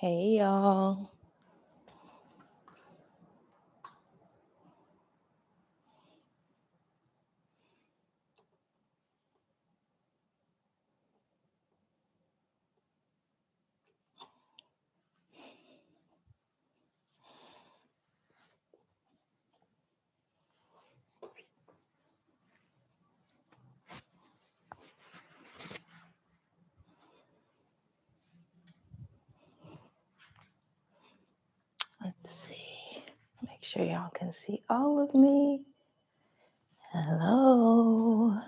Hey, y'all. Let's see. Make sure y'all can see all of me. Hello.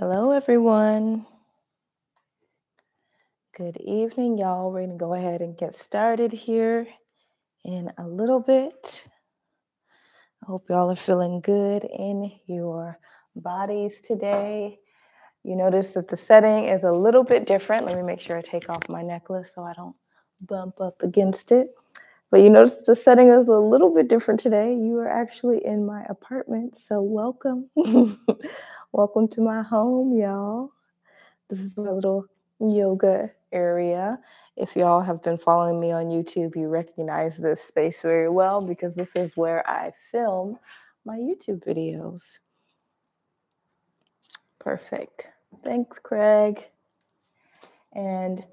Hello, everyone. Good evening, y'all. We're going to go ahead and get started here in a little bit. I hope y'all are feeling good in your bodies today. You notice that the setting is a little bit different. Let me make sure I take off my necklace so I don't bump up against it. But you notice the setting is a little bit different today. You are actually in my apartment, so welcome. welcome to my home, y'all. This is my little yoga area. If y'all have been following me on YouTube, you recognize this space very well because this is where I film my YouTube videos. Perfect. Thanks, Craig. And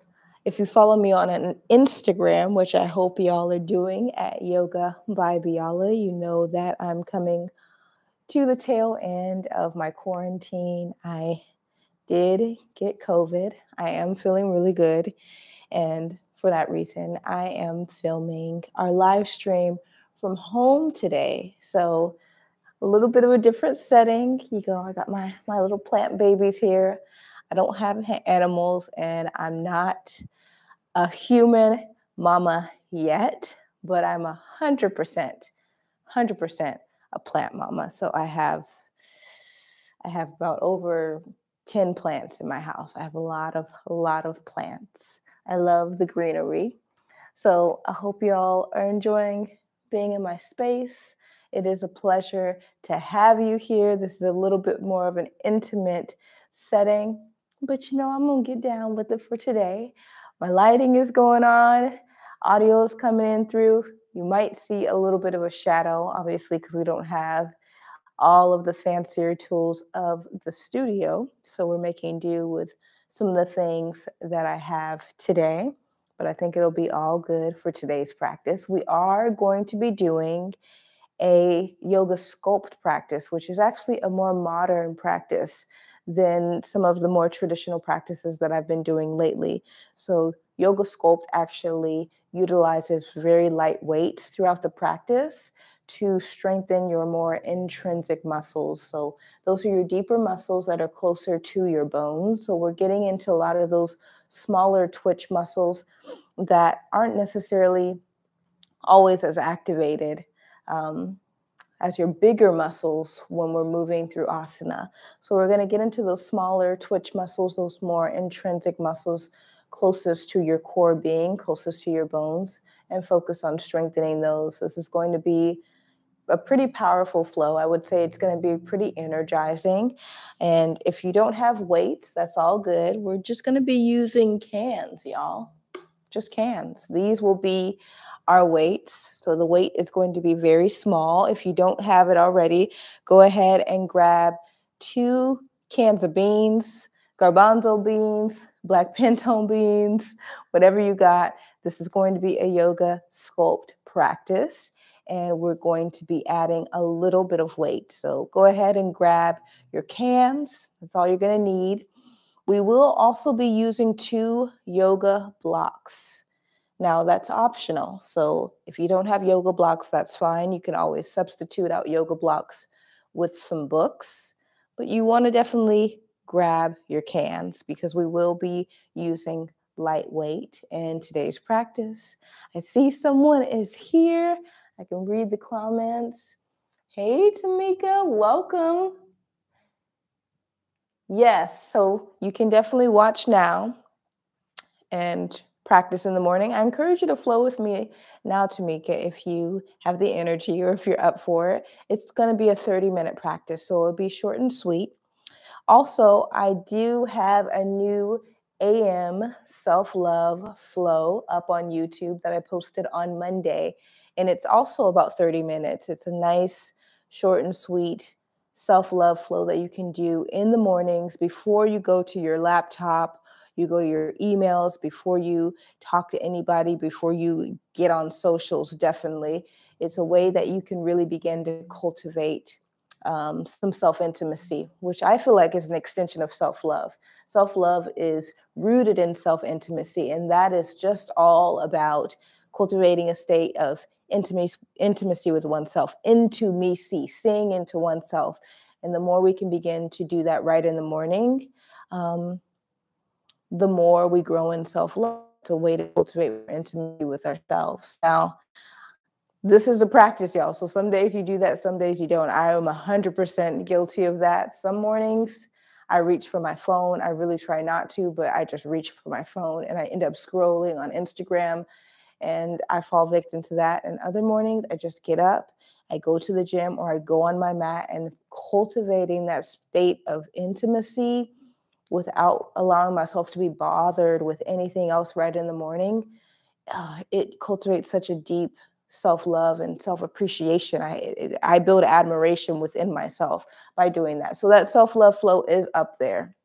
if you follow me on an Instagram, which I hope y'all are doing at Yoga by Abiola, you know that I'm coming to the tail end of my quarantine. I did get COVID. I am feeling really good. And for that reason, I am filming our live stream from home today. So a little bit of a different setting. You go, I got my my little plant babies here. I don't have animals and I'm not a human mama yet, but I'm a hundred percent, hundred percent a plant mama. So I have I have about over 10 plants in my house. I have a lot of a lot of plants. I love the greenery. So I hope y'all are enjoying being in my space. It is a pleasure to have you here. This is a little bit more of an intimate setting, but you know, I'm going to get down with it for today. My lighting is going on, audio is coming in through. You might see a little bit of a shadow, obviously, because we don't have all of the fancier tools of the studio. So we're making do with some of the things that I have today, but I think it'll be all good for today's practice. We are going to be doing a yoga sculpt practice, which is actually a more modern practice than some of the more traditional practices that I've been doing lately. So, yoga sculpt actually utilizes very light weights throughout the practice to strengthen your more intrinsic muscles. So, those are your deeper muscles that are closer to your bones. So, we're getting into a lot of those smaller twitch muscles that aren't necessarily always as activated um, as your bigger muscles when we're moving through asana. So, we're going to get into those smaller twitch muscles, those more intrinsic muscles closest to your core being, closest to your bones, and focus on strengthening those. This is going to be a pretty powerful flow. I would say it's going to be pretty energizing. And if you don't have weights, that's all good. We're just going to be using cans, y'all. Just cans. These will be our weights. So the weight is going to be very small. If you don't have it already, go ahead and grab two cans of beans, garbanzo beans, black pinto beans, whatever you got. This is going to be a yoga sculpt practice and we're going to be adding a little bit of weight. So go ahead and grab your cans. That's all you're going to need. We will also be using two yoga blocks. Now, that's optional. So if you don't have yoga blocks, that's fine. You can always substitute out yoga blocks with some books, but you want to definitely grab your cans because we will be using lightweight in today's practice. I see someone is here. I can read the comments. Hey, Tamika, welcome. Yes, so you can definitely watch now and practice in the morning. I encourage you to flow with me now, Tamika, if you have the energy or if you're up for it. It's going to be a 30 minute practice, so it'll be short and sweet. Also, I do have a new AM self love flow up on YouTube that I posted on Monday. And it's also about 30 minutes. It's a nice, short, and sweet self love flow that you can do in the mornings before you go to your laptop, you go to your emails, before you talk to anybody, before you get on socials. Definitely. It's a way that you can really begin to cultivate um, some self intimacy, which I feel like is an extension of self love. Self love is rooted in self intimacy, and that is just all about cultivating a state of intimacy, intimacy with oneself, into me see, seeing into oneself. And the more we can begin to do that right in the morning, um, the more we grow in self love. It's a way to cultivate intimacy with ourselves. Now, this is a practice, y'all. So some days you do that, some days you don't. I am 100% guilty of that. Some mornings I reach for my phone. I really try not to, but I just reach for my phone and I end up scrolling on Instagram and I fall victim to that. And other mornings, I just get up, I go to the gym, or I go on my mat and cultivating that state of intimacy without allowing myself to be bothered with anything else right in the morning. Uh, it cultivates such a deep self-love and self-appreciation i i build admiration within myself by doing that so that self-love flow is up there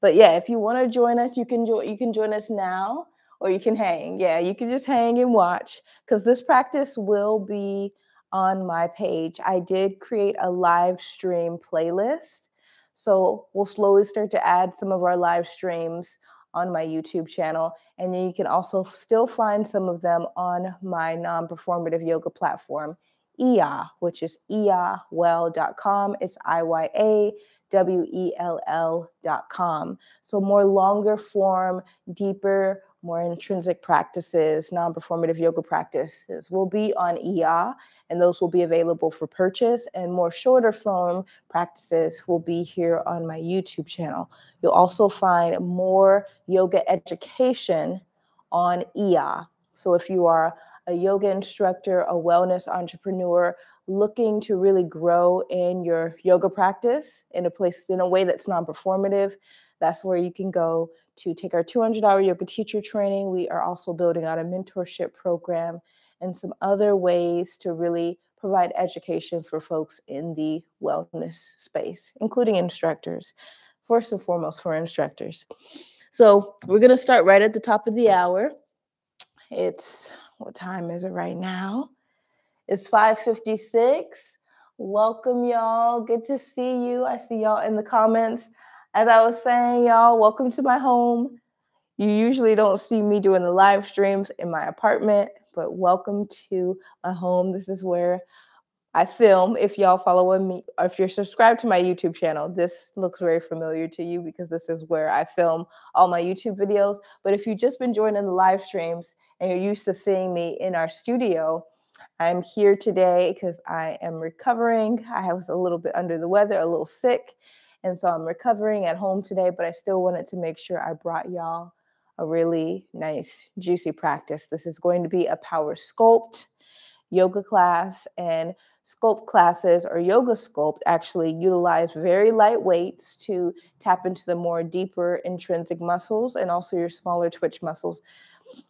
but yeah if you want to join us you can join you can join us now or you can hang. Yeah, you can just hang and watch because this practice will be on my page. I did create a live stream playlist. So we'll slowly start to add some of our live streams on my YouTube channel. And then you can also still find some of them on my non performative yoga platform, IYA, which is iyawell.com. It's I Y A W E L L.com. So more longer form, deeper more intrinsic practices, non performative yoga practices will be on IYA, and those will be available for purchase. And more shorter form practices will be here on my YouTube channel. You'll also find more yoga education on IYA. So if you are a yoga instructor, a wellness entrepreneur looking to really grow in your yoga practice in a place in a way that's non-performative, that's where you can go to take our 200 hour yoga teacher training. We are also building out a mentorship program and some other ways to really provide education for folks in the wellness space, including instructors, first and foremost for instructors. So we're going to start right at the top of the hour. It's what time is it right now? It's 5:56. Welcome y'all. Good to see you. I see y'all in the comments. As I was saying, y'all, welcome to my home. You usually don't see me doing the live streams in my apartment. but welcome to my home. This is where I film. If y'all follow me, or if you're subscribed to my YouTube channel, this looks very familiar to you because this is where I film all my YouTube videos. But if you've just been joining the live streams and you're used to seeing me in our studio, I'm here today because I am recovering. I was a little bit under the weather, a little sick. And so I'm recovering at home today, but I still wanted to make sure I brought y'all a really nice, juicy practice. This is going to be a power sculpt yoga class, and sculpt classes or yoga sculpt actually utilize very light weights to tap into the more deeper intrinsic muscles and also your smaller twitch muscles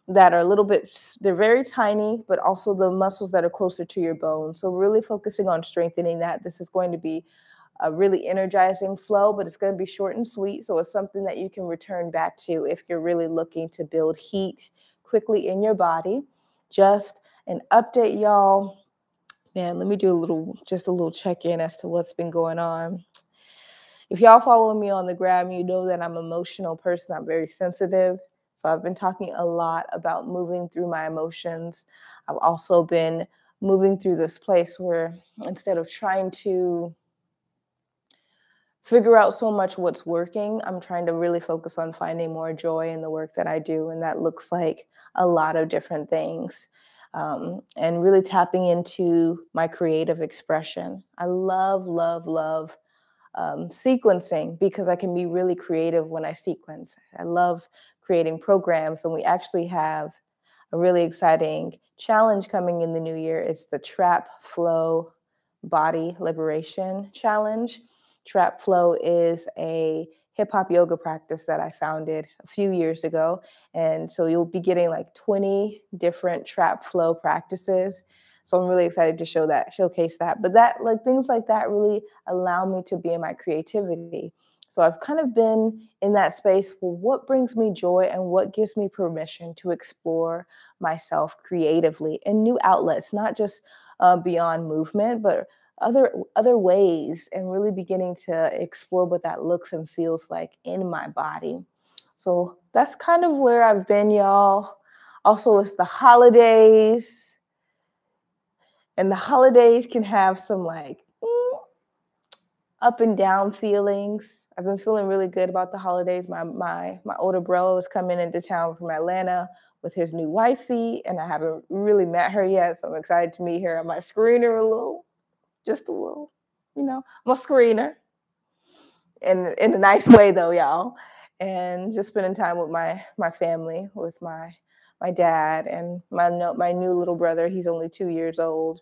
that are a little bit they're very tiny but also the muscles that are closer to your bone so really focusing on strengthening that this is going to be a really energizing flow, but it's going to be short and sweet. So it's something that you can return back to if you're really looking to build heat quickly in your body. Just an update, y'all. Man, let me do a little, just a little check in as to what's been going on. If y'all follow me on the gram, you know that I'm an emotional person. I'm very sensitive. So I've been talking a lot about moving through my emotions. I've also been moving through this place where instead of trying to figure out so much what's working. I'm trying to really focus on finding more joy in the work that I do. And that looks like a lot of different things. Um, and really tapping into my creative expression. I love, love, love um, sequencing because I can be really creative when I sequence. I love creating programs, and we actually have a really exciting challenge coming in the new year. It's the Trap Flow Body Liberation Challenge. Trap Flow is a hip hop yoga practice that I founded a few years ago. And so you'll be getting like 20 different trap flow practices. So I'm really excited to show that, showcase that. But that, like things like that, really allow me to be in my creativity. So I've kind of been in that space. Well, what brings me joy and what gives me permission to explore myself creatively in new outlets, not just uh, beyond movement, but other other ways and really beginning to explore what that looks and feels like in my body. So that's kind of where I've been, y'all. Also, it's the holidays. And the holidays can have some like mm, up and down feelings. I've been feeling really good about the holidays. My my my older bro is coming into town from Atlanta with his new wifey, and I haven't really met her yet, so I'm excited to meet her. I might screen a little just a little, you know, I'm a screener in in a nice way though, y'all. And just spending time with my my family, with my my dad and my my new little brother. He's only two years old,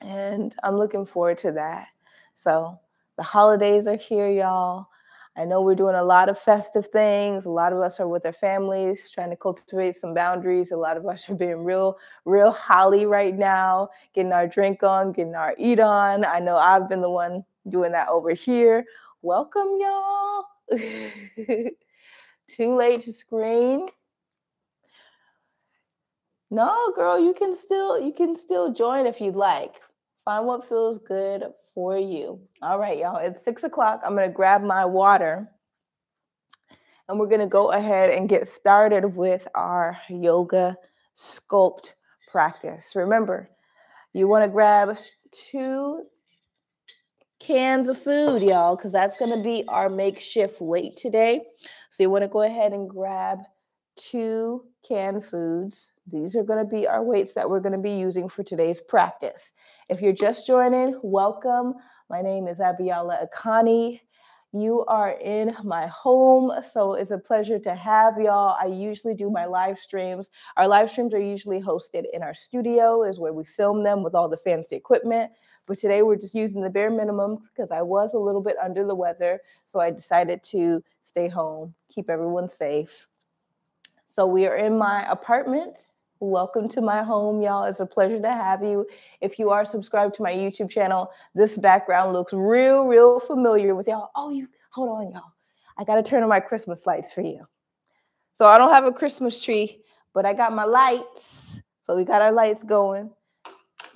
and I'm looking forward to that. So the holidays are here, y'all. I know we're doing a lot of festive things. A lot of us are with our families, trying to cultivate some boundaries. A lot of us are being real, real holly right now, getting our drink on, getting our eat on. I know I've been the one doing that over here. Welcome, y'all. Too late to screen. No, girl, you can still you can still join if you'd like. Find what feels good for you. All right, y'all. It's six o'clock. I'm gonna grab my water and we're gonna go ahead and get started with our yoga sculpt practice. Remember, you want to grab two cans of food, y'all, because that's going to be our makeshift weight today. So you want to go ahead and grab two canned foods. These are going to be our weights that we're going to be using for today's practice. If you're just joining, welcome. My name is Abiola Akanni. You are in my home, so it's a pleasure to have y'all. I usually do my live streams. Our live streams are usually hosted in our studio, is where we film them with all the fancy equipment. But today we're just using the bare minimum because I was a little bit under the weather, so I decided to stay home, keep everyone safe. So we are in my apartment Welcome to my home, y'all. It's a pleasure to have you. If you are subscribed to my YouTube channel, this background looks real, real familiar with y'all. Oh, you hold on, y'all. I got to turn on my Christmas lights for you. So I don't have a Christmas tree, but I got my lights. So we got our lights going.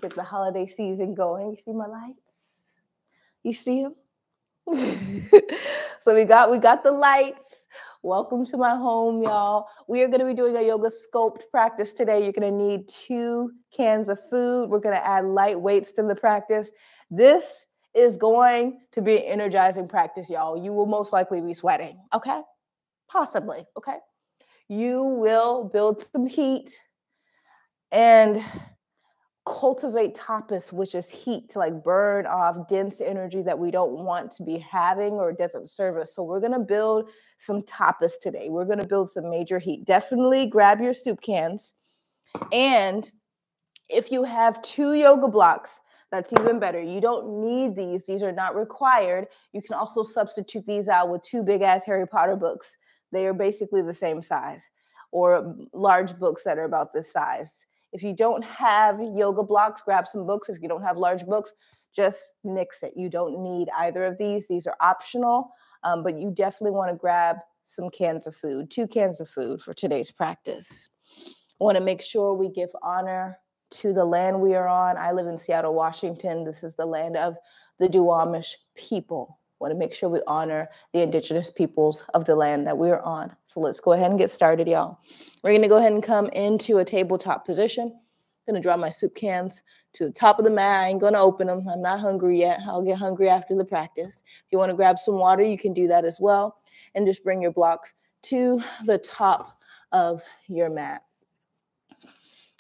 Get the holiday season going. You see my lights? You see them? so we got we got the lights Welcome to my home, y'all. We are going to be doing a yoga sculpt practice today. You're going to need two cans of food. We're going to add light weights to the practice. This is going to be an energizing practice, y'all. You will most likely be sweating, okay? Possibly, okay? You will build some heat and cultivate tapas, which is heat to like burn off dense energy that we don't want to be having or doesn't serve us. So we're gonna build some tapas today. We're gonna build some major heat. Definitely grab your soup cans. And if you have two yoga blocks, that's even better. You don't need these, these are not required. You can also substitute these out with two big ass Harry Potter books. They are basically the same size, or large books that are about this size if you don't have yoga blocks, grab some books. If you don't have large books, just nix it. You don't need either of these. These are optional, um, but you definitely want to grab some cans of food, two cans of food for today's practice. I want to make sure we give honor to the land we are on. I live in Seattle, Washington. This is the land of the Duwamish people want to make sure we honor the indigenous peoples of the land that we're on. So let's go ahead and get started, y'all. We're going to go ahead and come into a tabletop position. I'm going to draw my soup cans to the top of the mat. I ain't going to open them. I'm not hungry yet. I'll get hungry after the practice. If you want to grab some water, you can do that as well. And just bring your blocks to the top of your mat.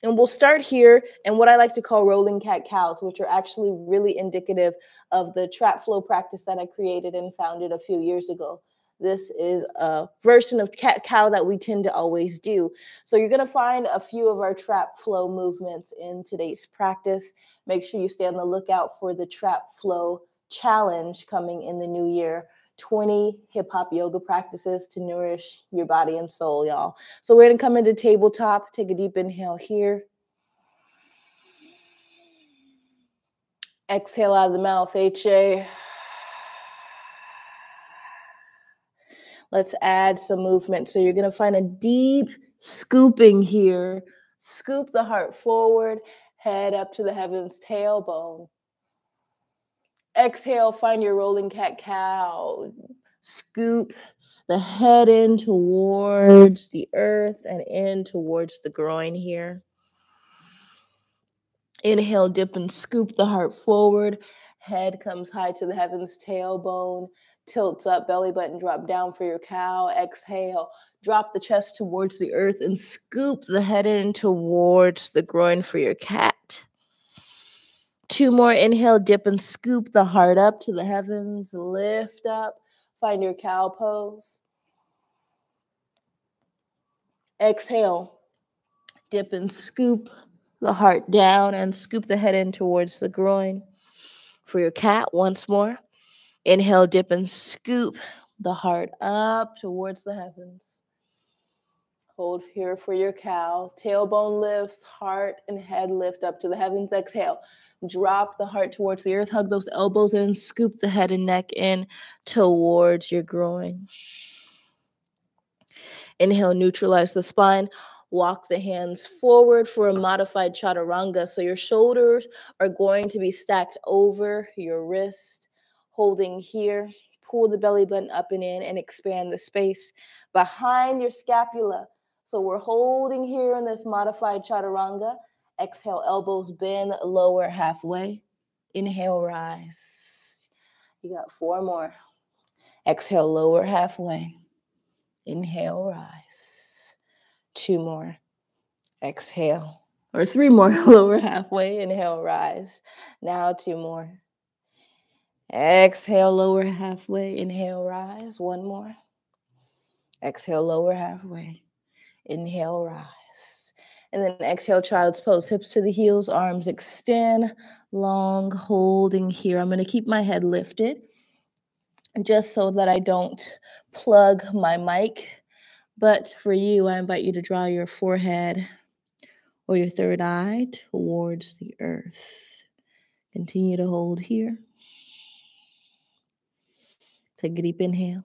And we'll start here and what I like to call rolling cat cows, which are actually really indicative of the trap flow practice that I created and founded a few years ago. This is a version of cat cow that we tend to always do. So you're going to find a few of our trap flow movements in today's practice. Make sure you stay on the lookout for the trap flow challenge coming in the new year 20 hip hop yoga practices to nourish your body and soul, y'all. So we're gonna come into tabletop, take a deep inhale here. Exhale out of the mouth, HA. Let's add some movement. So you're gonna find a deep scooping here. Scoop the heart forward, head up to the heavens, tailbone. Exhale, find your rolling cat cow. Scoop the head in towards the earth and in towards the groin here. Inhale, dip and scoop the heart forward. Head comes high to the heavens, tailbone tilts up, belly button drop down for your cow. Exhale, drop the chest towards the earth and scoop the head in towards the groin for your cat. Two more inhale, dip and scoop the heart up to the heavens. Lift up, find your cow pose. Exhale, dip and scoop the heart down and scoop the head in towards the groin. For your cat, once more. Inhale, dip and scoop the heart up towards the heavens. Hold here for your cow. Tailbone lifts, heart and head lift up to the heavens. Exhale. Drop the heart towards the earth. Hug those elbows in. Scoop the head and neck in towards your groin. Inhale, neutralize the spine. Walk the hands forward for a modified chaturanga. So your shoulders are going to be stacked over your wrist, holding here. Pull the belly button up and in and expand the space behind your scapula. So we're holding here in this modified chaturanga Exhale, elbows bend lower halfway. Inhale, rise. You got four more. Exhale, lower halfway. Inhale, rise. Two more. Exhale. Or three more, lower halfway. Inhale, rise. Now two more. Exhale, lower halfway. Inhale, rise. One more. Exhale, lower halfway. Inhale, rise. And then exhale, child's pose, hips to the heels, arms extend, long holding here. I'm going to keep my head lifted just so that I don't plug my mic. But for you, I invite you to draw your forehead or your third eye towards the earth. Continue to hold here. Take a deep inhale.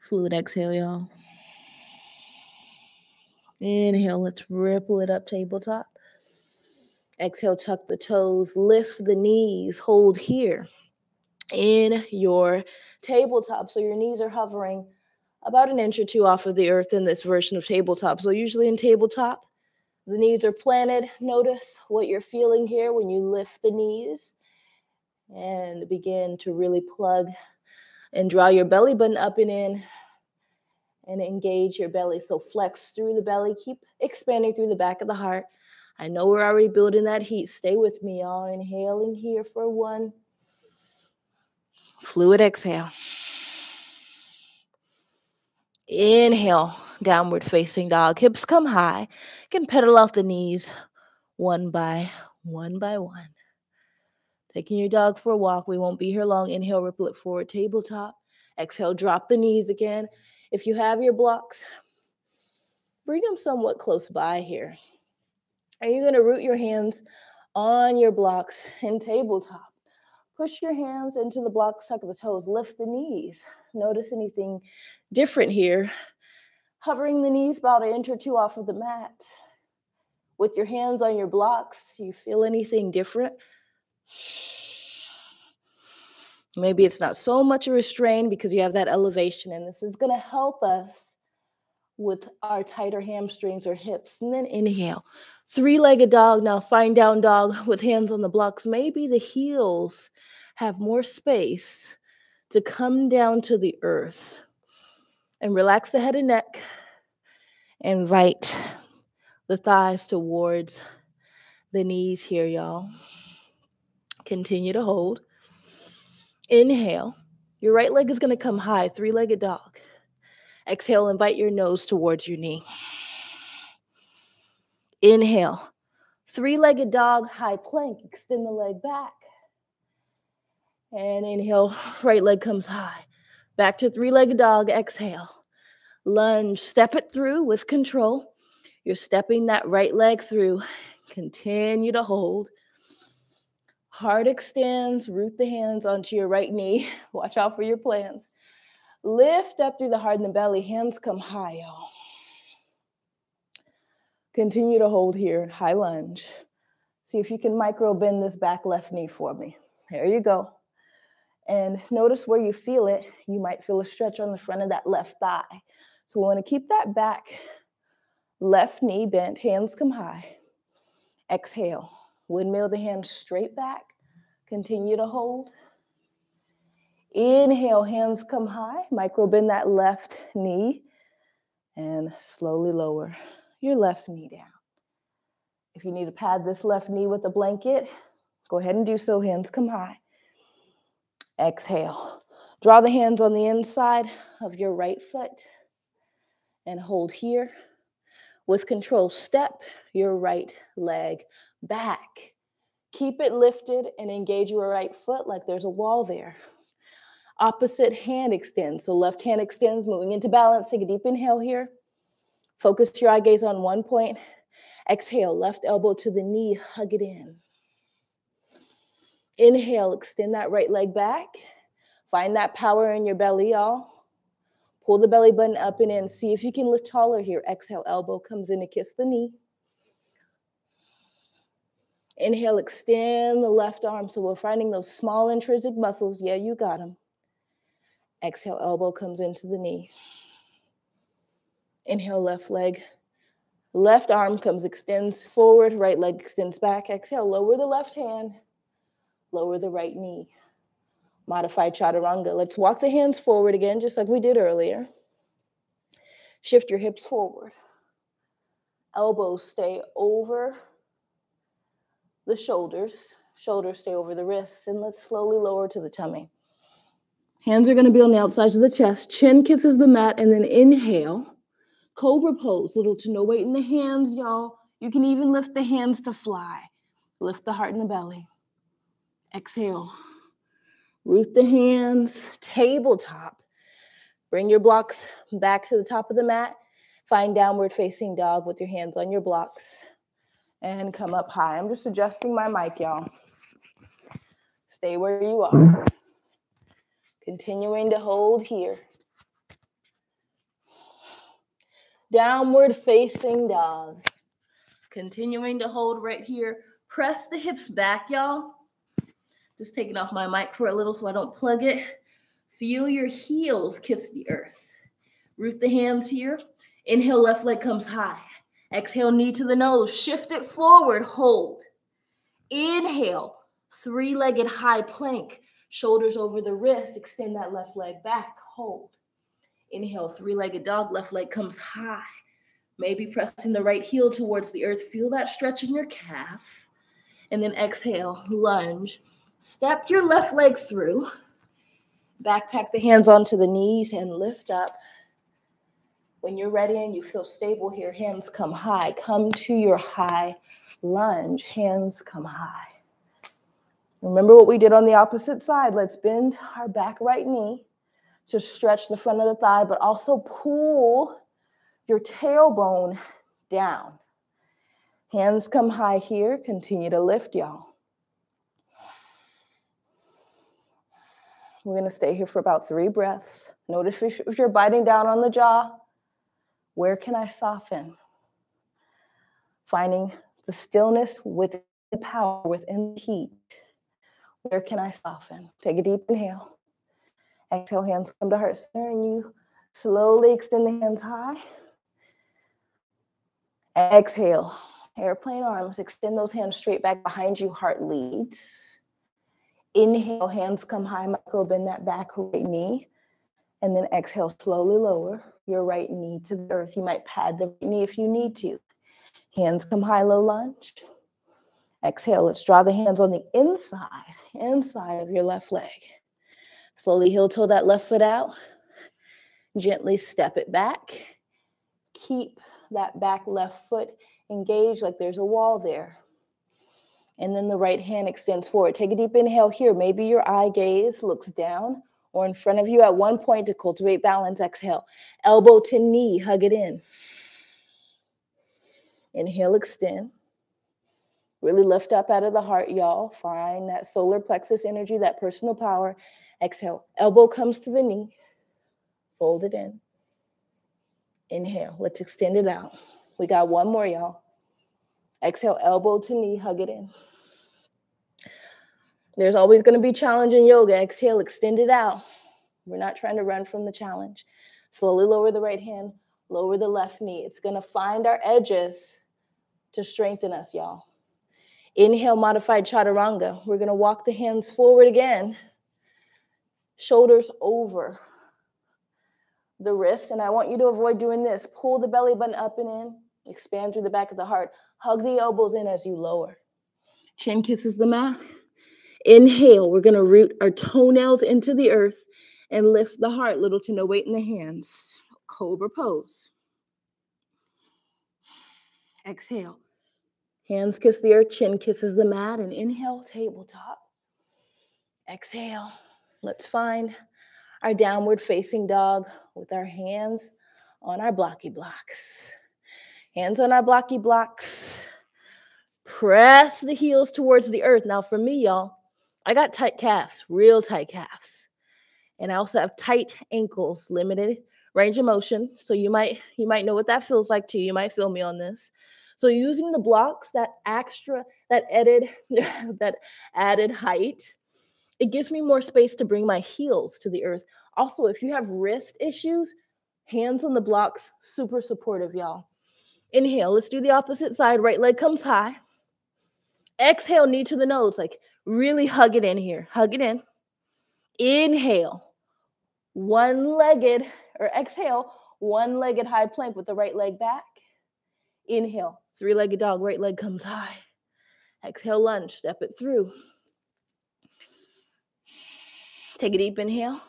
Fluid exhale, y'all. Inhale, let's ripple it up tabletop. Exhale, tuck the toes, lift the knees, hold here. in your tabletop. So your knees are hovering about an inch or two off of the earth in this version of tabletop. So usually in tabletop, the knees are planted. Notice what you're feeling here when you lift the knees and begin to really plug and draw your belly button up and in and engage your belly. So flex through the belly, keep expanding through the back of the heart. I know we're already building that heat. Stay with me, y'all. Inhaling here for one. Fluid exhale. Inhale, downward facing dog. Hips come high. You can pedal out the knees one by one by one. Taking your dog for a walk. We won't be here long. Inhale, ripple it forward, tabletop. Exhale, drop the knees again. If you have your blocks, bring them somewhat close by here. And you're going to root your hands on your blocks in tabletop. Push your hands into the blocks, tuck the toes, lift the knees. Notice anything different here. Hovering the knees about an inch or two off of the mat. With your hands on your blocks, do you feel anything different? Maybe it's not so much a restraint because you have that elevation, and this is going to help us with our tighter hamstrings or hips. And then inhale, three legged dog. Now, find down dog with hands on the blocks. Maybe the heels have more space to come down to the earth and relax the head and neck. Invite the thighs towards the knees here, y'all. Continue to hold. Inhale. Your right leg is going to come high, three legged dog. Exhale, invite your nose towards your knee. Inhale. Three legged dog, high plank. Extend the leg back. And inhale, right leg comes high. Back to three legged dog. Exhale. Lunge, step it through with control. You're stepping that right leg through. Continue to hold. Heart extends, root the hands onto your right knee. Watch out for your plants. Lift up through the heart and the belly. Hands come high, y'all. Continue to hold here, high lunge. See if you can micro bend this back left knee for me. There you go. And notice where you feel it. You might feel a stretch on the front of that left thigh. So we want to keep that back left knee bent, hands come high. Exhale. Windmill the hands straight back. Continue to hold. Inhale, hands come high. Micro bend that left knee and slowly lower your left knee down. If you need to pad this left knee with a blanket, go ahead and do so. Hands come high. Exhale. Draw the hands on the inside of your right foot and hold here. With control, step your right leg back. Keep it lifted and engage your right foot like there's a wall there. Opposite hand extends. So left hand extends, moving into balance. Take a deep inhale here. Focus your eye gaze on one point. Exhale, left elbow to the knee, hug it in. Inhale, extend that right leg back. Find that power in your belly, y'all. Pull the belly button up and in. See if you can lift taller here. Exhale, elbow comes in to kiss the knee. Inhale, extend the left arm. So we're finding those small intrinsic muscles. Yeah, you got them. Exhale, elbow comes into the knee. Inhale, left leg. Left arm comes, extends forward, right leg extends back. Exhale, lower the left hand, lower the right knee. Modified chaturanga. Let's walk the hands forward again, just like we did earlier. Shift your hips forward. Elbows stay over the shoulders. Shoulders stay over the wrists. And let's slowly lower to the tummy. Hands are going to be on the outsides of the chest. Chin kisses the mat. And then inhale. Cobra pose. Little to no weight in the hands, y'all. You can even lift the hands to fly. Lift the heart and the belly. Exhale. Root the hands. Tabletop. Bring your blocks back to the top of the mat. Find downward facing dog with your hands on your blocks and come up high. I'm just adjusting my mic, y'all. Stay where you are. Continuing to hold here. Downward facing dog. Continuing to hold right here. Press the hips back, y'all. Just taking off my mic for a little so I don't plug it. Feel your heels kiss the earth. Root the hands here. Inhale, left leg comes high. Exhale, knee to the nose. Shift it forward. Hold. Inhale, three legged high plank. Shoulders over the wrist. Extend that left leg back. Hold. Inhale, three legged dog. Left leg comes high. Maybe pressing the right heel towards the earth. Feel that stretch in your calf. And then exhale, lunge. Step your left leg through. Backpack the hands onto the knees and lift up. When you're ready and you feel stable here, hands come high. Come to your high lunge. Hands come high. Remember what we did on the opposite side. Let's bend our back right knee to stretch the front of the thigh, but also pull your tailbone down. Hands come high here. Continue to lift, y'all. We're going to stay here for about three breaths. Notice if you're biting down on the jaw, where can I soften? Finding the stillness within the power, within the heat. Where can I soften? Take a deep inhale. Exhale, hands come to heart center, and you slowly extend the hands high. Exhale, airplane arms. Extend those hands straight back behind you, heart leads. Inhale, hands come high, micro bend that back right knee. And then exhale, slowly lower your right knee to the earth. You might pad the right knee if you need to. Hands come high, low lunge. Exhale, let's draw the hands on the inside, inside of your left leg. Slowly heel toe that left foot out. Gently step it back. Keep that back left foot engaged like there's a wall there. And then the right hand extends forward. Take a deep inhale here. Maybe your eye gaze looks down or in front of you at one point to cultivate balance. Exhale. Elbow to knee, hug it in. Inhale, extend. Really lift up out of the heart, y'all. Find that solar plexus energy, that personal power. Exhale. Elbow comes to the knee. Fold it in. Inhale. Let's extend it out. We got one more, y'all. Exhale, elbow to knee, hug it in. There's always going to be challenge in yoga. Exhale, extend it out. We're not trying to run from the challenge. Slowly lower the right hand, lower the left knee. It's going to find our edges to strengthen us, y'all. Inhale, modified chaturanga. We're going to walk the hands forward again, shoulders over the wrist. And I want you to avoid doing this. Pull the belly button up and in, expand through the back of the heart. Hug the elbows in as you lower. Chin kisses the mat. Inhale, we're going to root our toenails into the earth and lift the heart, little to no weight in the hands. Cobra pose. Exhale. Hands kiss the earth, chin kisses the mat, and inhale, tabletop. Exhale. Let's find our downward facing dog with our hands on our blocky blocks. Hands on our blocky blocks. Press the heels towards the earth. Now, for me, y'all, I got tight calves, real tight calves. And I also have tight ankles, limited range of motion. So you might you might know what that feels like too. You might feel me on this. So using the blocks, that extra, that added, that added height, it gives me more space to bring my heels to the earth. Also, if you have wrist issues, hands on the blocks, super supportive, y'all. Inhale, let's do the opposite side. Right leg comes high. Exhale, knee to the nose. Like really hug it in here. Hug it in. Inhale, one legged, or exhale, one legged high plank with the right leg back. Inhale, three legged dog, right leg comes high. Exhale, lunge, step it through. Take a deep inhale.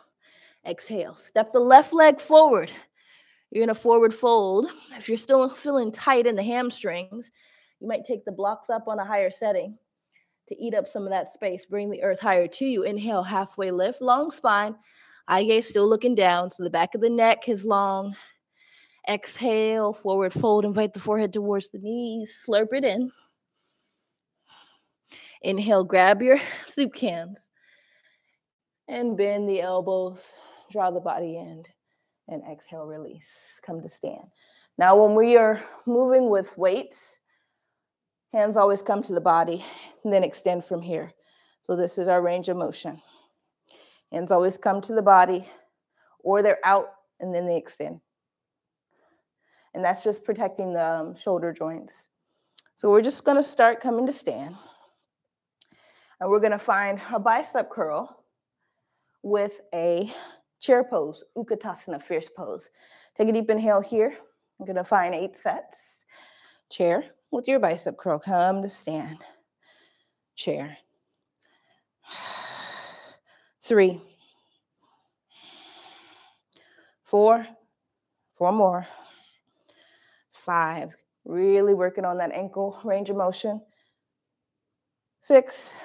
Exhale, step the left leg forward. You're in a forward fold. If you're still feeling tight in the hamstrings, you might take the blocks up on a higher setting to eat up some of that space. Bring the earth higher to you. Inhale, halfway lift, long spine. Eye gaze still looking down. So the back of the neck is long. Exhale, forward fold. Invite the forehead towards the knees. Slurp it in. Inhale, grab your soup cans and bend the elbows. Draw the body in and exhale, release. Come to stand. Now, when we are moving with weights, hands always come to the body and then extend from here. So this is our range of motion. Hands always come to the body or they're out and then they extend. And that's just protecting the um, shoulder joints. So we're just gonna start coming to stand. And we're gonna find a bicep curl with a chair pose, Utkatasana, fierce pose. Take a deep inhale here. I'm gonna find eight sets. Chair with your bicep curl, come to stand. Chair. Three, four, four more, five, really working on that ankle range of motion, six,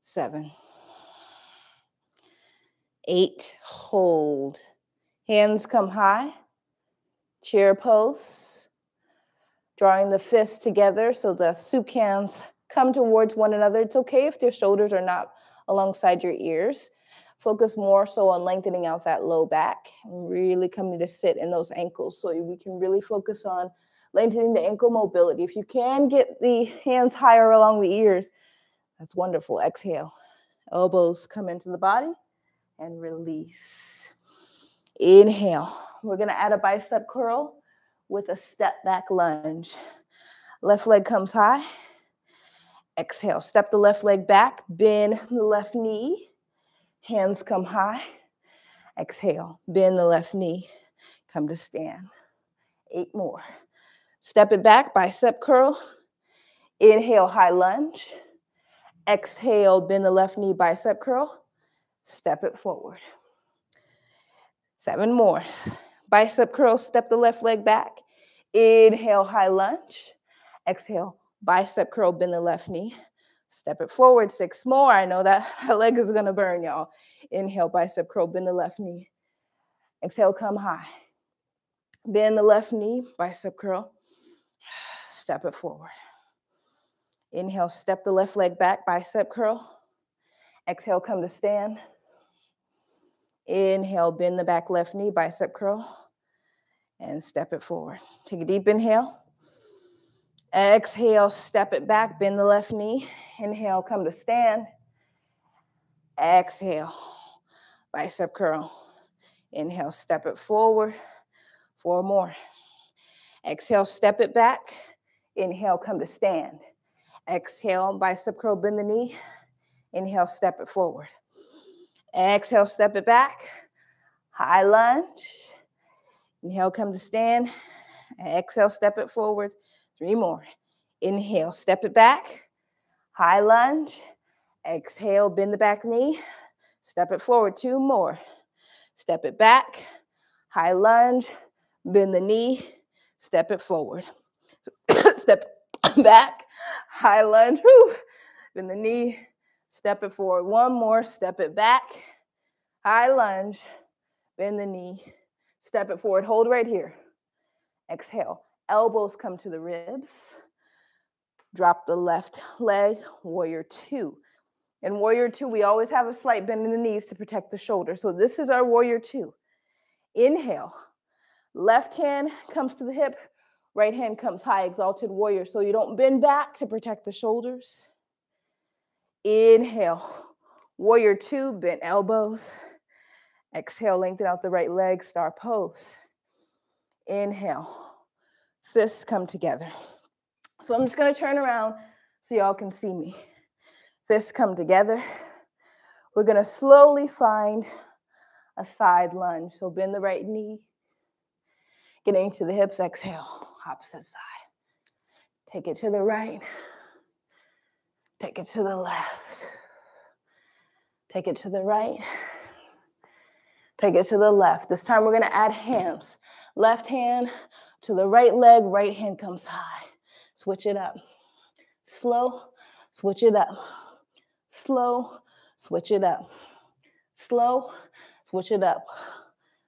seven, eight, hold, hands come high, chair pose, drawing the fists together so the soup cans come towards one another. It's okay if your shoulders are not alongside your ears. Focus more so on lengthening out that low back and really coming to sit in those ankles so we can really focus on lengthening the ankle mobility. If you can get the hands higher along the ears, that's wonderful. Exhale. Elbows come into the body and release. Inhale. We're going to add a bicep curl with a step back lunge. Left leg comes high. Exhale. Step the left leg back. Bend the left knee. Hands come high. Exhale. Bend the left knee. Come to stand. Eight more. Step it back, bicep curl. Inhale, high lunge. Exhale, bend the left knee, bicep curl. Step it forward. Seven more. Bicep curl, step the left leg back. Inhale, high lunge. Exhale, bicep curl, bend the left knee. Step it forward, six more. I know that, leg is gonna burn, y'all. Inhale, bicep curl, bend the left knee. Exhale, come high. Bend the left knee, bicep curl. Step it forward. Inhale, step the left leg back, bicep curl. Exhale, come to stand. Inhale, bend the back left knee, bicep curl, and step it forward. Take a deep inhale. Exhale, step it back, bend the left knee. Inhale, come to stand. Exhale, bicep curl. Inhale, step it forward. Four more. Exhale, step it back. Inhale, come to stand. Exhale, bicep curl, bend the knee. Inhale, step it forward. Exhale, step it back. High lunge. Inhale, come to stand. Exhale, step it forward. Three more. Inhale, step it back. High lunge. Exhale, bend the back knee. Step it forward. Two more. Step it back. High lunge. Bend the knee. Step it forward. step back. High lunge. Whew. Bend the knee. Step it forward. One more. Step it back. High lunge. Bend the knee. Step it forward. Hold right here. Exhale elbows come to the ribs. Drop the left leg, warrior two. In warrior two, we always have a slight bend in the knees to protect the shoulder. So this is our warrior two. Inhale, left hand comes to the hip, right hand comes high, exalted warrior. So you don't bend back to protect the shoulders. Inhale, warrior two, bent elbows. Exhale, lengthen out the right leg, star pose. Inhale, fists come together. So I'm just gonna turn around so y'all can see me. Fists come together. We're gonna slowly find a side lunge. So bend the right knee, getting to the hips, exhale, opposite side. Take it to the right, take it to the left, take it to the right, take it to the left. This time we're gonna add hands. Left hand to the right leg, right hand comes high. Switch it up. Slow, switch it up. Slow, switch it up. Slow, switch it up.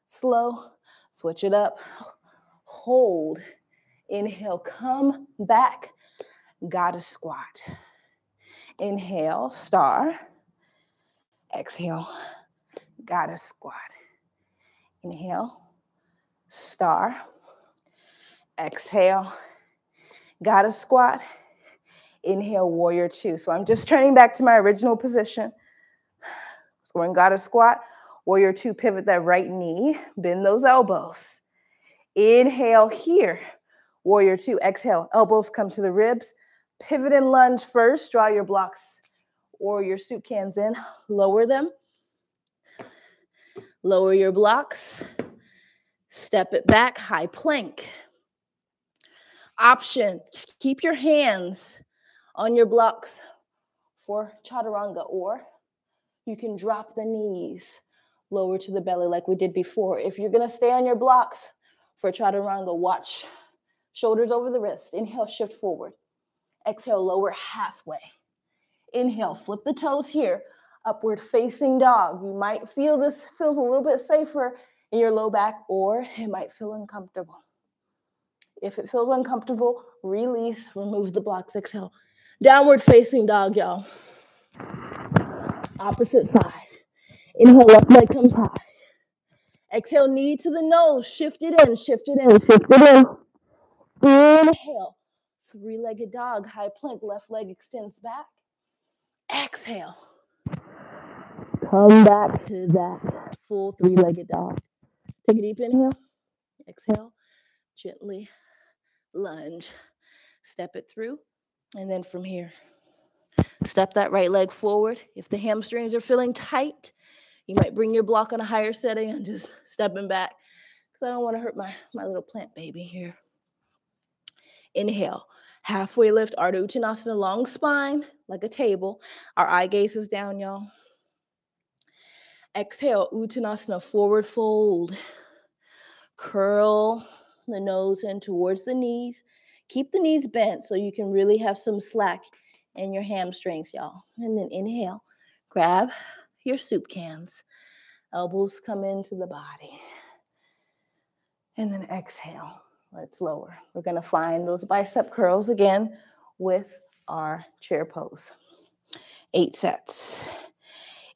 Slow, switch it up. Hold. Inhale, come back. Goddess squat. Inhale, star. Exhale, goddess squat. Inhale, star. Exhale. Goddess squat. Inhale, warrior two. So I'm just turning back to my original position. So we're in goddess squat. Warrior two, pivot that right knee, bend those elbows. Inhale here. Warrior two, exhale. Elbows come to the ribs. Pivot and lunge first. Draw your blocks or your soup cans in. Lower them. Lower your blocks. Step it back, high plank. Option, keep your hands on your blocks for chaturanga, or you can drop the knees lower to the belly like we did before. If you're gonna stay on your blocks for chaturanga, watch shoulders over the wrist. Inhale, shift forward. Exhale, lower halfway. Inhale, flip the toes here. Upward facing dog. You might feel this feels a little bit safer in your low back, or it might feel uncomfortable. If it feels uncomfortable, release, remove the blocks, exhale. Downward facing dog, y'all. Opposite side. Inhale, left leg comes high. Exhale, knee to the nose. Shift it in, shift it in, shift it in. Inhale, three legged dog, high plank, left leg extends back. Exhale. Come back to that full three legged dog. Take a deep inhale. Exhale. Gently lunge. Step it through. And then from here, step that right leg forward. If the hamstrings are feeling tight, you might bring your block on a higher setting and just stepping back because I don't want to hurt my, my little plant baby here. Inhale, halfway lift, Ardha Uttanasana, long spine like a table. Our eye gaze is down, y'all. Exhale, Uttanasana, forward fold. Curl the nose in towards the knees. Keep the knees bent so you can really have some slack in your hamstrings, y'all. And then inhale, grab your soup cans. Elbows come into the body. And then exhale. Let's lower. We're going to find those bicep curls again with our chair pose. Eight sets.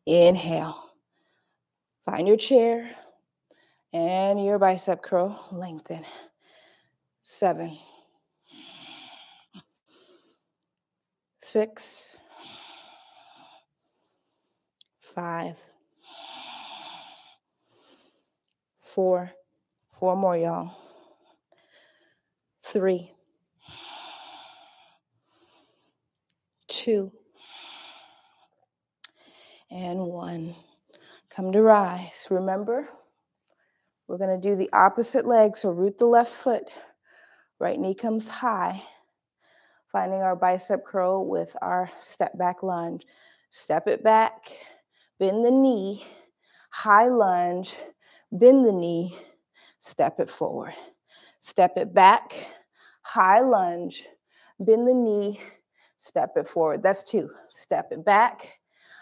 Inhale. Find your chair and your bicep curl. Lengthen. Seven. Six five, four, four more, y'all. Three, two, and one. Come to rise. Remember, we're going to do the opposite leg. So root the left foot. Right knee comes high. Finding our bicep curl with our step back lunge. Step it back bend the knee, high lunge, bend the knee, step it forward. Step it back, high lunge, bend the knee, step it forward. That's two. Step it back,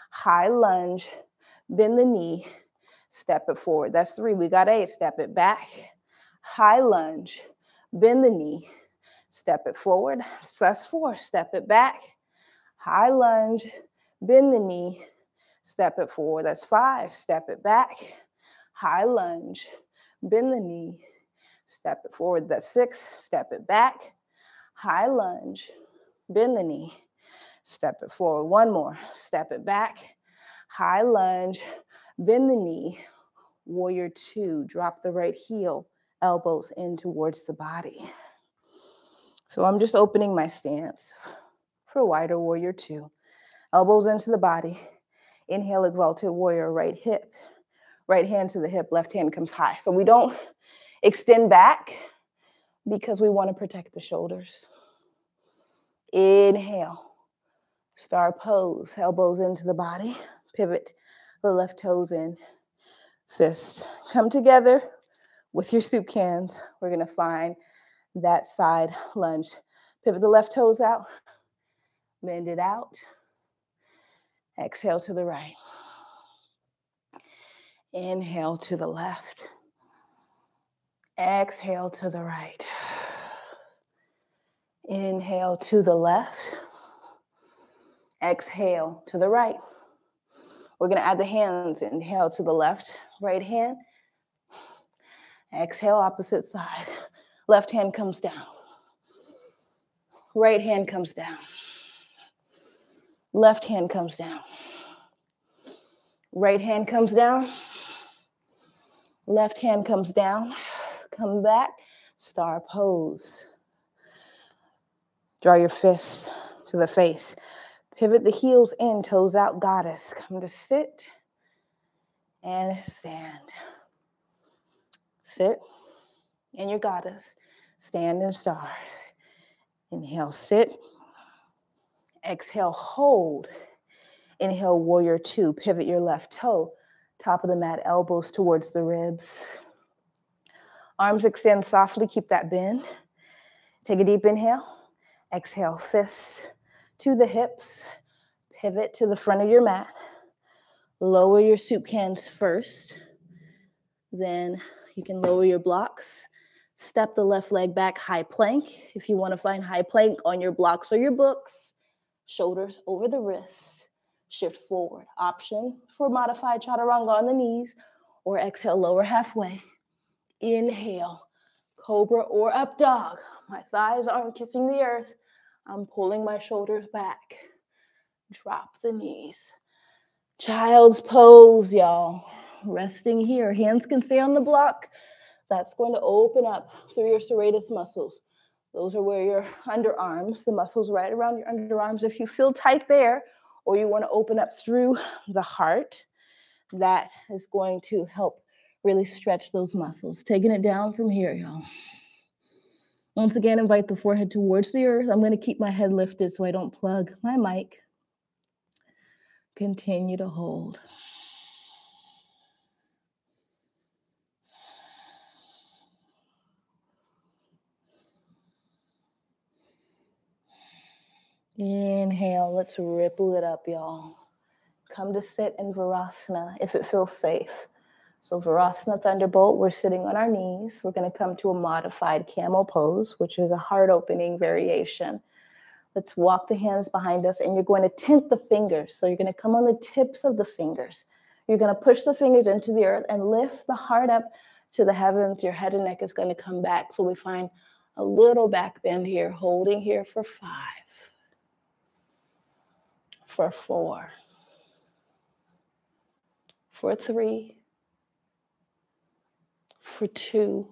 high lunge, bend the knee, step it forward. That's three. We got eight. Step it back, high lunge, bend the knee, step it forward. So that's four. Step it back, high lunge, bend the knee, Step it forward. That's five. Step it back. High lunge. Bend the knee. Step it forward. That's six. Step it back. High lunge. Bend the knee. Step it forward. One more. Step it back. High lunge. Bend the knee. Warrior two. Drop the right heel. Elbows in towards the body. So I'm just opening my stance for wider warrior two. Elbows into the body. Inhale, exalted warrior, right hip, right hand to the hip, left hand comes high. So we don't extend back because we want to protect the shoulders. Inhale, star pose, elbows into the body, pivot the left toes in, fist. Come together with your soup cans. We're going to find that side lunge. Pivot the left toes out, bend it out. Exhale to the right. Inhale to the left. Exhale to the right. Inhale to the left. Exhale to the right. We're going to add the hands. Inhale to the left, right hand. Exhale, opposite side. Left hand comes down. Right hand comes down. Left hand comes down. Right hand comes down. Left hand comes down. Come back. Star pose. Draw your fists to the face. Pivot the heels in, toes out, goddess. Come to sit and stand. Sit and your goddess. Stand and star. Inhale, sit. Exhale, hold. Inhale, warrior two. Pivot your left toe. Top of the mat, elbows towards the ribs. Arms extend softly, keep that bend. Take a deep inhale. Exhale, fists to the hips. Pivot to the front of your mat. Lower your soup cans first. Then you can lower your blocks. Step the left leg back, high plank. If you want to find high plank on your blocks or your books, shoulders over the wrists, shift forward. Option for modified chaturanga on the knees, or exhale, lower halfway. Inhale, cobra or up dog. My thighs aren't kissing the earth. I'm pulling my shoulders back. Drop the knees. Child's pose, y'all. Resting here. Hands can stay on the block. That's going to open up through your serratus muscles. Those are where your underarms, the muscles right around your underarms. If you feel tight there, or you want to open up through the heart, that is going to help really stretch those muscles. Taking it down from here, y'all. Once again, invite the forehead towards the earth. I'm going to keep my head lifted so I don't plug my mic. Continue to hold. Inhale, let's ripple it up, y'all. Come to sit in Virasana if it feels safe. So Virasana Thunderbolt, we're sitting on our knees. We're going to come to a modified camel pose, which is a heart opening variation. Let's walk the hands behind us and you're going to tint the fingers. So you're going to come on the tips of the fingers. You're going to push the fingers into the earth and lift the heart up to the heavens. Your head and neck is going to come back. So we find a little back bend here, holding here for five for four, for three, for two,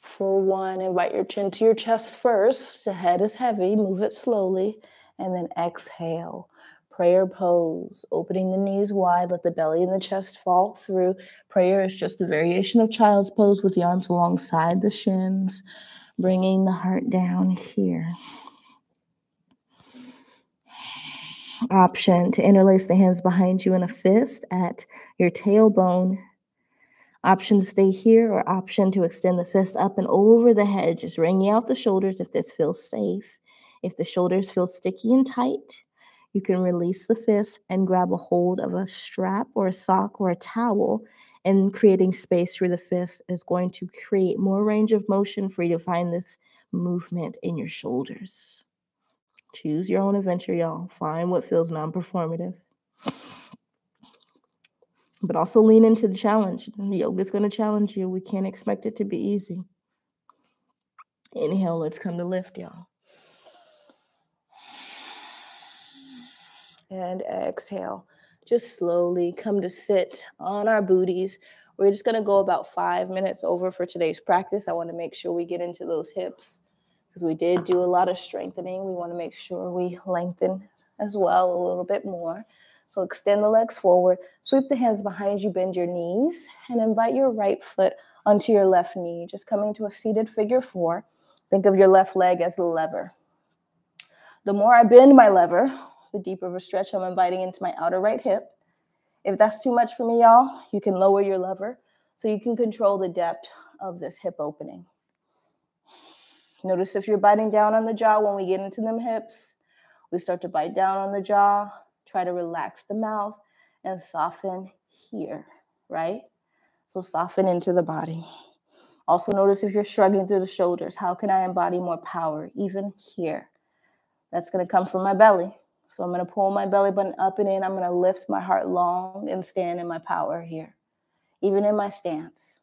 for one. Invite your chin to your chest first. The head is heavy, move it slowly, and then exhale. Prayer pose, opening the knees wide, let the belly and the chest fall through. Prayer is just a variation of child's pose with the arms alongside the shins, bringing the heart down here. option to interlace the hands behind you in a fist at your tailbone. Option to stay here or option to extend the fist up and over the head, just wringing out the shoulders if this feels safe. If the shoulders feel sticky and tight, you can release the fist and grab a hold of a strap or a sock or a towel. And creating space through the fist is going to create more range of motion for you to find this movement in your shoulders. Choose your own adventure, y'all. Find what feels non performative. But also lean into the challenge. Yoga is going to challenge you. We can't expect it to be easy. Inhale, let's come to lift, y'all. And exhale. Just slowly come to sit on our booties. We're just going to go about five minutes over for today's practice. I want to make sure we get into those hips because we did do a lot of strengthening. We want to make sure we lengthen as well a little bit more. So extend the legs forward, sweep the hands behind you, bend your knees, and invite your right foot onto your left knee, just coming to a seated figure four. Think of your left leg as the lever. The more I bend my lever, the deeper of a stretch I'm inviting into my outer right hip. If that's too much for me, y'all, you can lower your lever so you can control the depth of this hip opening. Notice if you're biting down on the jaw when we get into them hips, we start to bite down on the jaw, try to relax the mouth and soften here, right? So soften into the body. Also, notice if you're shrugging through the shoulders, how can I embody more power even here? That's going to come from my belly. So I'm going to pull my belly button up and in. I'm going to lift my heart long and stand in my power here, even in my stance.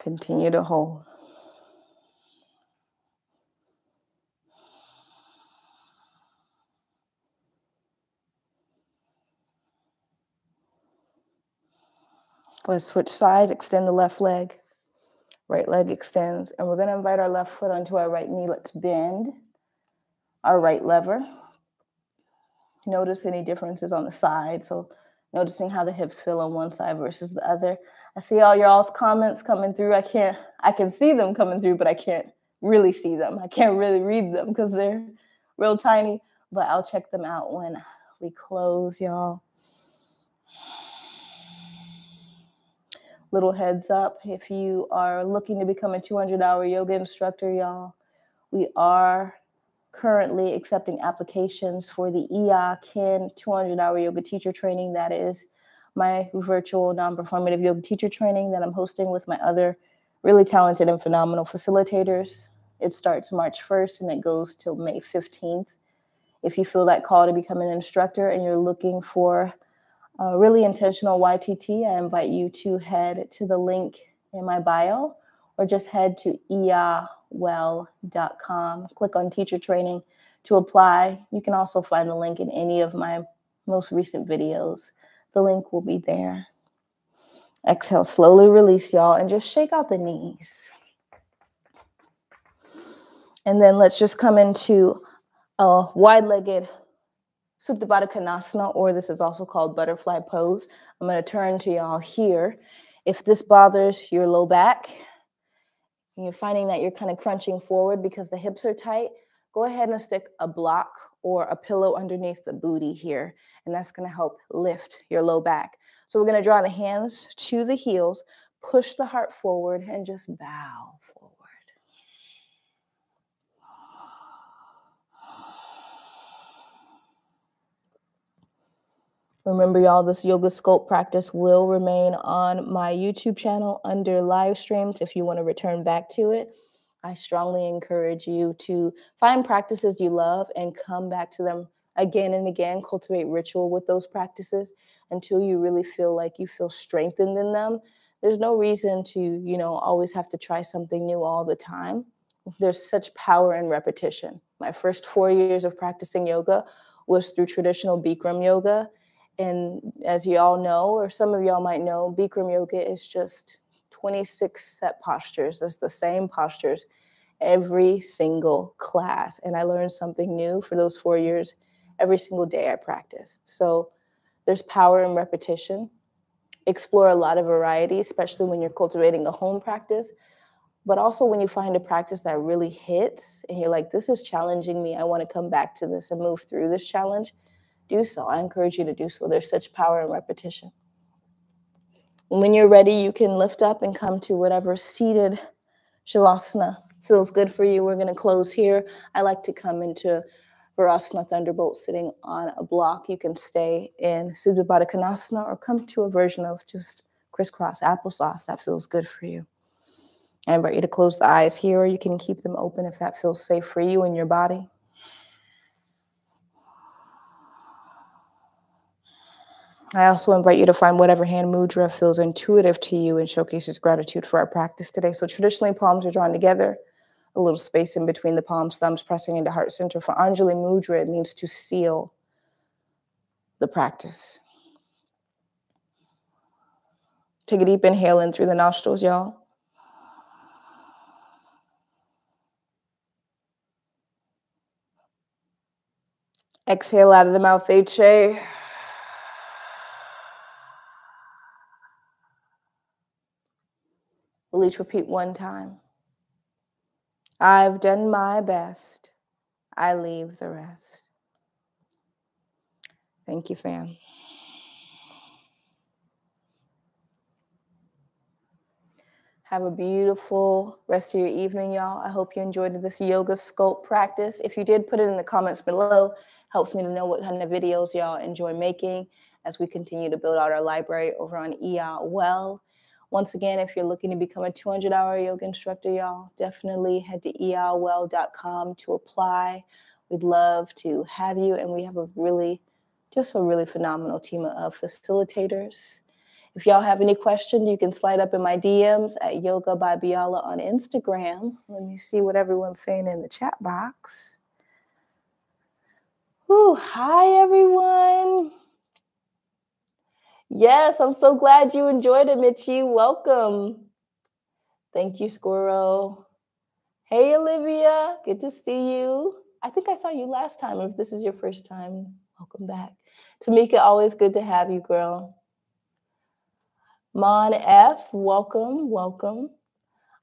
Continue to hold. Let's switch sides, extend the left leg. Right leg extends. And we're going to invite our left foot onto our right knee. Let's bend our right lever. Notice any differences on the side. So noticing how the hips feel on one side versus the other. I see all your all's comments coming through. I can't, I can see them coming through, but I can't really see them. I can't really read them because they're real tiny, but I'll check them out when we close, y'all. Little heads up if you are looking to become a 200 hour yoga instructor, y'all, we are currently accepting applications for the EA KIN 200 hour yoga teacher training. That is my virtual non performative yoga teacher training that I'm hosting with my other really talented and phenomenal facilitators. It starts March 1st and it goes till May 15th. If you feel that call to become an instructor and you're looking for really intentional YTT, I invite you to head to the link in my bio or just head to iawell.com. Click on teacher training to apply. You can also find the link in any of my most recent videos. The link will be there. Exhale, slowly release, y'all, and just shake out the knees. And then let's just come into a wide-legged Supta Baddha Konasana, or this is also called butterfly pose. I'm going to turn to y'all here. If this bothers your low back, and you're finding that you're kind of crunching forward because the hips are tight, go ahead and stick a block or a pillow underneath the booty here, and that's going to help lift your low back. So we're going to draw the hands to the heels, push the heart forward, and just bow forward. Remember, y'all, this yoga sculpt practice will remain on my YouTube channel under live streams if you want to return back to it. I strongly encourage you to find practices you love and come back to them again and again. Cultivate ritual with those practices until you really feel like you feel strengthened in them. There's no reason to, you know, always have to try something new all the time. There's such power in repetition. My first four years of practicing yoga was through traditional Bikram yoga and as you all know, or some of y'all might know, Bikram yoga is just 26 set postures. It's the same postures every single class. And I learned something new for those four years every single day I practiced. So there's power in repetition. Explore a lot of variety, especially when you're cultivating a home practice. But also when you find a practice that really hits and you're like, this is challenging me. I want to come back to this and move through this challenge do so. I encourage you to do so. There's such power in repetition. when you're ready, you can lift up and come to whatever seated Shavasana feels good for you. We're going to close here. I like to come into Virasana Thunderbolt sitting on a block. You can stay in Konasana or come to a version of just crisscross applesauce that feels good for you. I invite you to close the eyes here, or you can keep them open if that feels safe for you and your body. I also invite you to find whatever hand mudra feels intuitive to you and showcases gratitude for our practice today. So traditionally, palms are drawn together, a little space in between the palms, thumbs pressing into heart center. For Anjali Mudra, it means to seal the practice. Take a deep inhale in through the nostrils, y'all. Exhale out of the mouth, HA. We'll each repeat one time. I've done my best. I leave the rest. Thank you, fam. Have a beautiful rest of your evening, y'all. I hope you enjoyed this yoga sculpt practice. If you did, put it in the comments below. Helps me to know what kind of videos y'all enjoy making as we continue to build out our library over on EA Well. Once again, if you're looking to become a 200 hour yoga instructor, y'all, definitely head to eawell.com to apply. We'd love to have you. And we have a really, just a really phenomenal team of facilitators. If y'all have any questions, you can slide up in my DMs at Yoga by Abiola on Instagram. Let me see what everyone's saying in the chat box. Ooh, hi everyone. Yes, I'm so glad you enjoyed it, Mitchie. Welcome. Thank you, Squirrel. Hey, Olivia. Good to see you. I think I saw you last time. If this is your first time, welcome back. Tamika, always good to have you, girl. Mon F, welcome, welcome.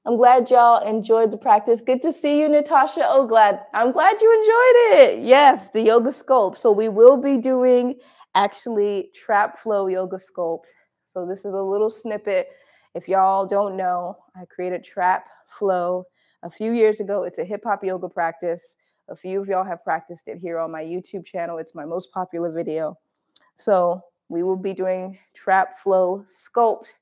I'm glad y'all enjoyed the practice. Good to see you, Natasha. Oh, glad. I'm glad you enjoyed it. Yes, the yoga sculpt. So we will be doing actually trap flow yoga sculpt. So this is a little snippet. If y'all don't know, I created trap flow a few years ago. It's a hip hop yoga practice. A few of y'all have practiced it here on my YouTube channel. It's my most popular video. So we will be doing trap flow sculpt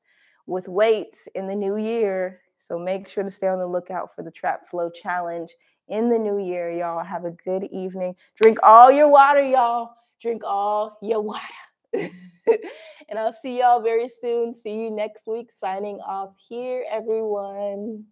with weights in the new year. So make sure to stay on the lookout for the trap flow challenge in the new year. Y'all have a good evening. Drink all your water, y'all. Drink all your water. and I'll see y'all very soon. See you next week. Signing off here, everyone.